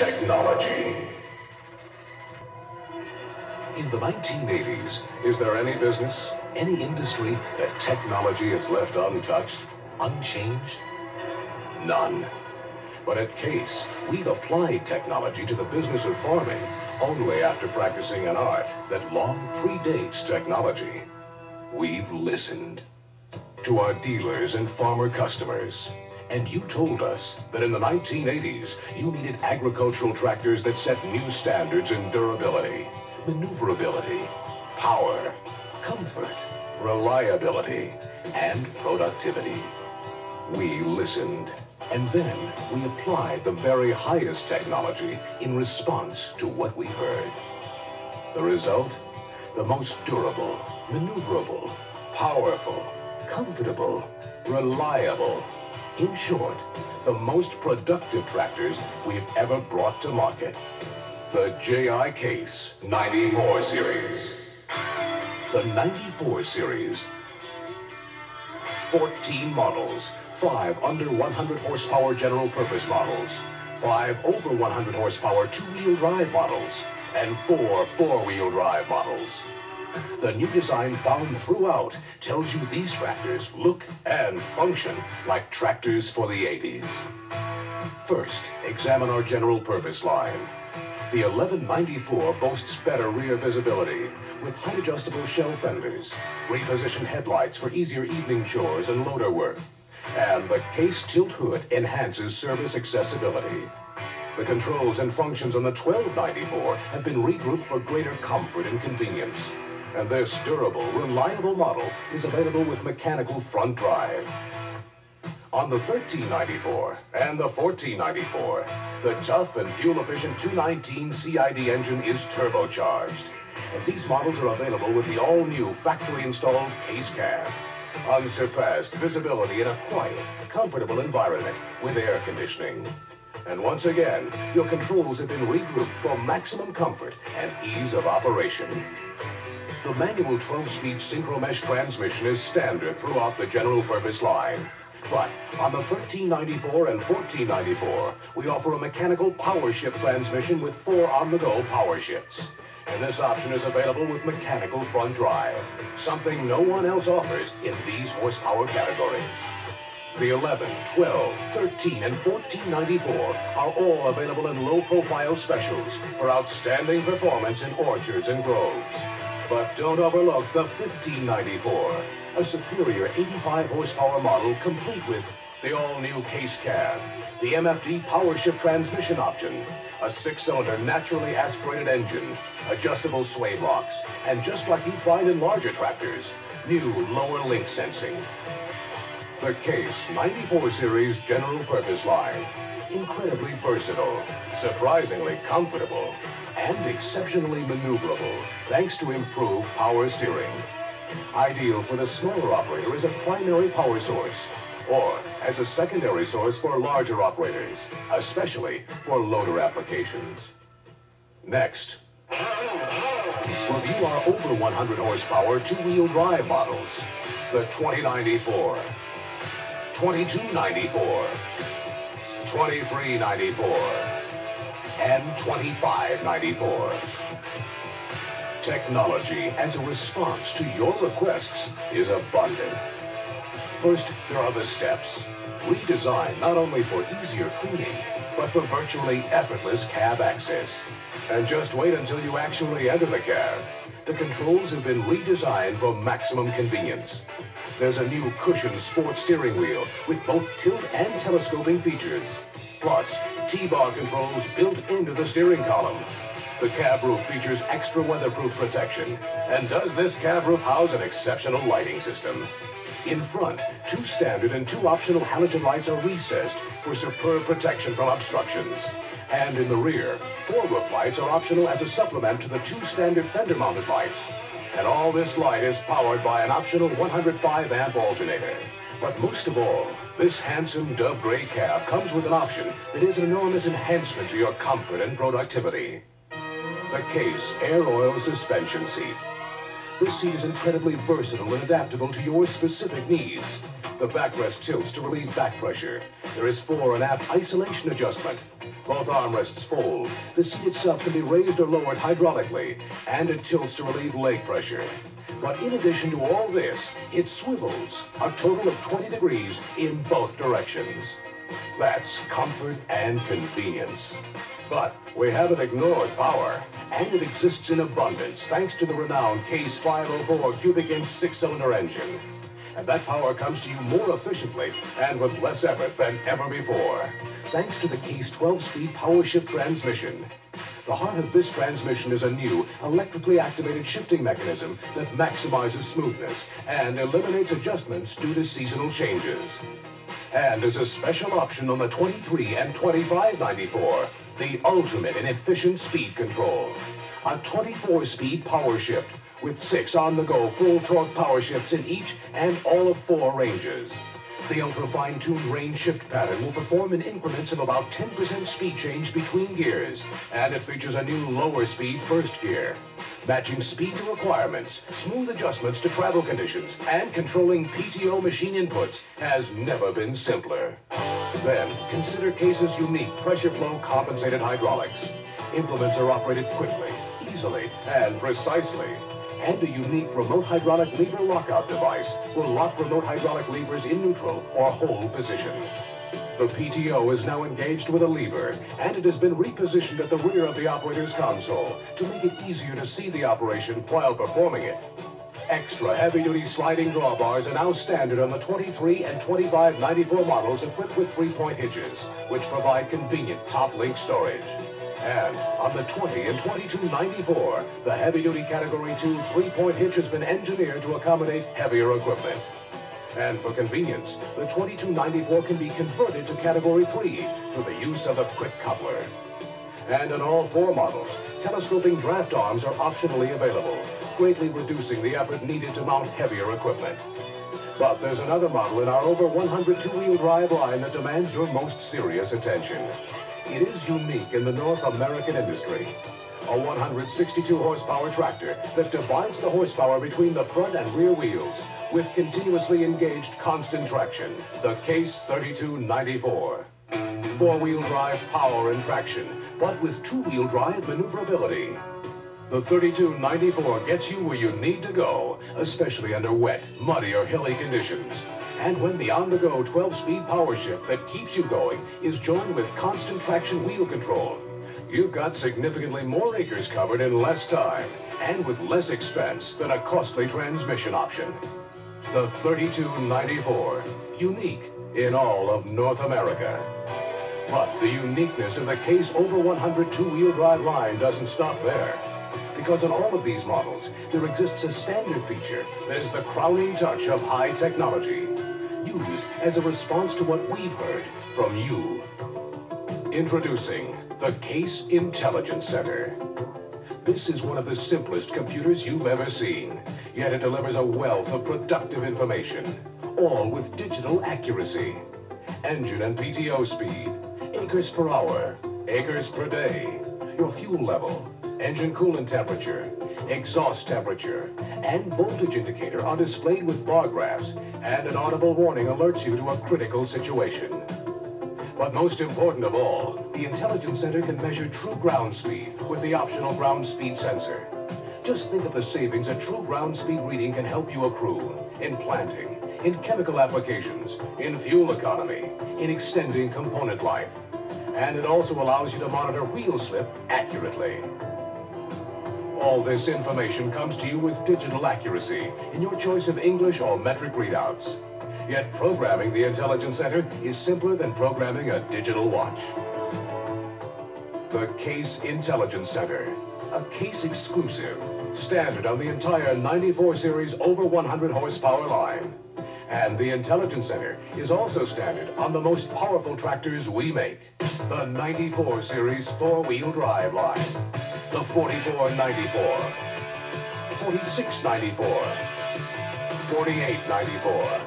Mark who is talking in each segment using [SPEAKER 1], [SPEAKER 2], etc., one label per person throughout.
[SPEAKER 1] technology. In the 1980s, is there any business, any industry that technology is left untouched, unchanged? None. But at Case, we've applied technology to the business of farming only after practicing an art that long predates technology. We've listened to our dealers and farmer customers. And you told us that in the 1980s, you needed agricultural tractors that set new standards in durability, maneuverability, power, comfort, reliability, and productivity. We listened, and then we applied the very highest technology in response to what we heard. The result? The most durable, maneuverable, powerful, comfortable, reliable, in short, the most productive tractors we've ever brought to market. The J.I. Case 94 Series. The 94 Series. 14 models, 5 under 100 horsepower general purpose models, 5 over 100 horsepower two-wheel drive models, and 4 four-wheel drive models. The new design found throughout tells you these tractors look and function like tractors for the 80s. First, examine our general purpose line. The 1194 boasts better rear visibility with height adjustable shell fenders, repositioned headlights for easier evening chores and loader work, and the case tilt hood enhances service accessibility. The controls and functions on the 1294 have been regrouped for greater comfort and convenience. And this durable, reliable model is available with mechanical front drive. On the 1394 and the 1494, the tough and fuel-efficient 219 CID engine is turbocharged. And these models are available with the all-new factory-installed case cab. Unsurpassed visibility in a quiet, comfortable environment with air conditioning. And once again, your controls have been regrouped for maximum comfort and ease of operation. The manual 12-speed synchromesh transmission is standard throughout the general purpose line. But on the 1394 and 1494, we offer a mechanical power shift transmission with four on-the-go power shifts. And this option is available with mechanical front drive, something no one else offers in these horsepower categories. The 11, 12, 13, and 1494 are all available in low-profile specials for outstanding performance in orchards and groves. But don't overlook the 1594, a superior 85 horsepower model complete with the all-new case cab, the MFD power shift transmission option, a six-cylinder naturally aspirated engine, adjustable sway blocks, and just like you'd find in larger tractors, new lower link sensing. The Case 94 Series General Purpose Line. Incredibly versatile, surprisingly comfortable, and exceptionally maneuverable thanks to improved power steering. Ideal for the smaller operator as a primary power source or as a secondary source for larger operators, especially for loader applications. Next, review our over 100 horsepower two-wheel drive models. The 2094, 2294, 2394, and 2594. Technology as a response to your requests is abundant. First, there are the steps. Redesigned not only for easier cleaning, but for virtually effortless cab access. And just wait until you actually enter the cab. The controls have been redesigned for maximum convenience. There's a new cushioned sport steering wheel with both tilt and telescoping features. Plus, T-bar controls built into the steering column. The cab roof features extra weatherproof protection. And does this cab roof house an exceptional lighting system? In front, two standard and two optional halogen lights are recessed for superb protection from obstructions. And in the rear, four roof lights are optional as a supplement to the two standard fender-mounted lights. And all this light is powered by an optional 105 amp alternator. But most of all, this handsome dove gray cab comes with an option that is an enormous enhancement to your comfort and productivity. The Case Air Oil Suspension Seat. This seat is incredibly versatile and adaptable to your specific needs. The backrest tilts to relieve back pressure. There is fore and aft isolation adjustment. Both armrests fold. The seat itself can be raised or lowered hydraulically, and it tilts to relieve leg pressure. But in addition to all this, it swivels a total of 20 degrees in both directions. That's comfort and convenience. But we haven't ignored power, and it exists in abundance thanks to the renowned Case 504 cubic inch six-cylinder engine. And that power comes to you more efficiently and with less effort than ever before, thanks to the Case 12-speed power shift transmission. The heart of this transmission is a new, electrically activated shifting mechanism that maximizes smoothness and eliminates adjustments due to seasonal changes. And as a special option on the 23 and 2594, the ultimate in efficient speed control. A 24-speed power shift with six on-the-go full torque power shifts in each and all of four ranges. The ultra fine-tuned range shift pattern will perform in increments of about 10% speed change between gears, and it features a new lower speed first gear. Matching speed to requirements, smooth adjustments to travel conditions, and controlling PTO machine inputs has never been simpler. Then, consider Case's unique pressure flow compensated hydraulics. Implements are operated quickly, easily, and precisely and a unique remote hydraulic lever lockout device will lock remote hydraulic levers in neutral or hold position. The PTO is now engaged with a lever, and it has been repositioned at the rear of the operator's console to make it easier to see the operation while performing it. Extra heavy-duty sliding drawbars are now standard on the 23 and 2594 models equipped with three-point hitches, which provide convenient top-link storage. And on the 20 and 2294, the heavy-duty Category 2 three-point hitch has been engineered to accommodate heavier equipment. And for convenience, the 2294 can be converted to Category 3 through the use of a quick coupler. And in all four models, telescoping draft arms are optionally available, greatly reducing the effort needed to mount heavier equipment. But there's another model in our over 100 two-wheel drive line that demands your most serious attention. It is unique in the North American industry. A 162 horsepower tractor that divides the horsepower between the front and rear wheels with continuously engaged constant traction. The Case 3294. Four-wheel drive power and traction, but with two-wheel drive maneuverability. The 3294 gets you where you need to go, especially under wet, muddy, or hilly conditions. And when the on-the-go 12-speed power shift that keeps you going is joined with constant traction wheel control, you've got significantly more acres covered in less time and with less expense than a costly transmission option. The 3294, unique in all of North America. But the uniqueness of the Case over 100 two-wheel drive line doesn't stop there. Because in all of these models, there exists a standard feature that is the crowning touch of high technology used as a response to what we've heard from you. Introducing the Case Intelligence Center. This is one of the simplest computers you've ever seen, yet it delivers a wealth of productive information, all with digital accuracy. Engine and PTO speed, acres per hour, acres per day, your fuel level, engine coolant temperature, exhaust temperature, and voltage indicator are displayed with bar graphs, and an audible warning alerts you to a critical situation. But most important of all, the Intelligence Center can measure true ground speed with the optional ground speed sensor. Just think of the savings a true ground speed reading can help you accrue in planting, in chemical applications, in fuel economy, in extending component life. And it also allows you to monitor wheel slip accurately. All this information comes to you with digital accuracy in your choice of English or metric readouts. Yet programming the Intelligence Center is simpler than programming a digital watch. The Case Intelligence Center, a case exclusive, standard on the entire 94 series over 100 horsepower line. And the Intelligence Center is also standard on the most powerful tractors we make, the 94 series four-wheel drive line. The 4494, 4694, 4894,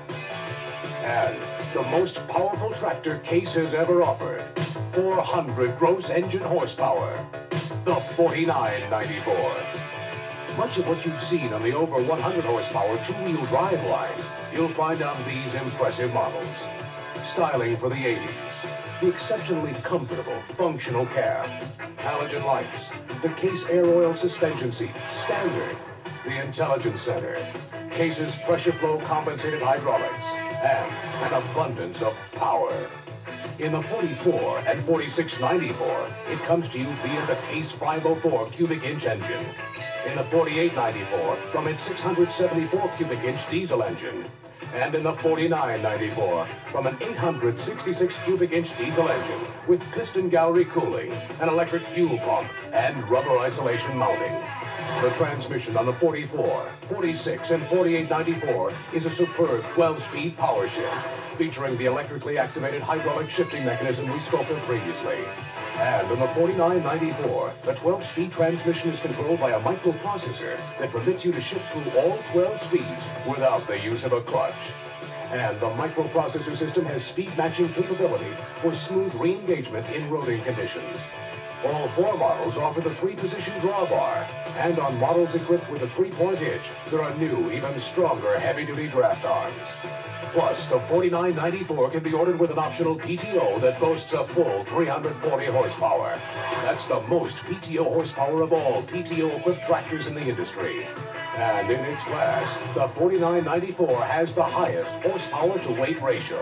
[SPEAKER 1] and the most powerful tractor Case has ever offered, 400 gross engine horsepower, the 4994. Much of what you've seen on the over 100 horsepower two-wheel drive line. You'll find on these impressive models. Styling for the 80s, the exceptionally comfortable, functional cab, halogen lights, the Case air oil suspension seat, standard, the intelligence center, Case's pressure flow compensated hydraulics, and an abundance of power. In the 44 and 4694, it comes to you via the Case 504 cubic inch engine. In the 4894, from its 674 cubic inch diesel engine. And in the 4994, from an 866 cubic inch diesel engine with piston gallery cooling, an electric fuel pump, and rubber isolation mounting. The transmission on the 44, 46, and 4894 is a superb 12-speed power shift, featuring the electrically activated hydraulic shifting mechanism we spoke of previously. And on the 4994, the 12-speed transmission is controlled by a microprocessor that permits you to shift through all 12 speeds without the use of a clutch. And the microprocessor system has speed matching capability for smooth re-engagement in roading conditions. All four models offer the three-position drawbar, and on models equipped with a three-point hitch, there are new, even stronger heavy-duty draft arms. Plus, the 4994 can be ordered with an optional PTO that boasts a full 340 horsepower. That's the most PTO horsepower of all PTO-equipped tractors in the industry. And in its class, the 4994 has the highest horsepower to weight ratio.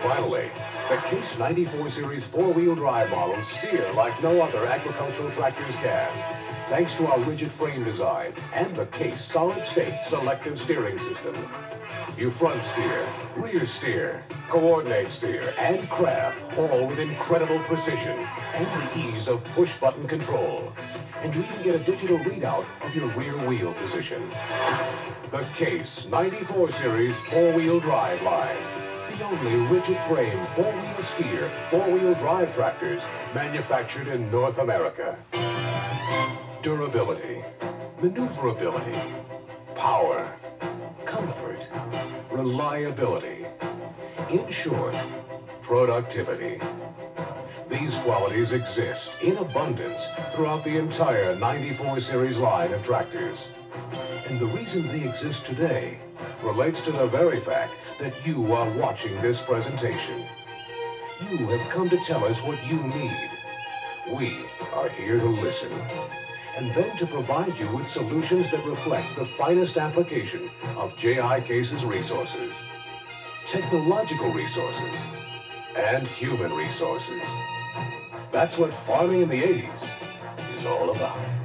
[SPEAKER 1] Finally, the Case 94 Series four-wheel drive models steer like no other agricultural tractors can, thanks to our rigid frame design and the Case solid-state selective steering system. You front steer, rear steer, coordinate steer, and crab, all with incredible precision and the ease of push-button control. And you even get a digital readout of your rear wheel position. The Case 94 Series four-wheel drive line the only rigid frame four-wheel steer, four-wheel drive tractors manufactured in North America. Durability, maneuverability, power, comfort, reliability. In short, productivity. These qualities exist in abundance throughout the entire 94 series line of tractors. And the reason they exist today relates to the very fact that you are watching this presentation. You have come to tell us what you need. We are here to listen and then to provide you with solutions that reflect the finest application of J.I. Case's resources. Technological resources and human resources. That's what farming in the 80s is all about.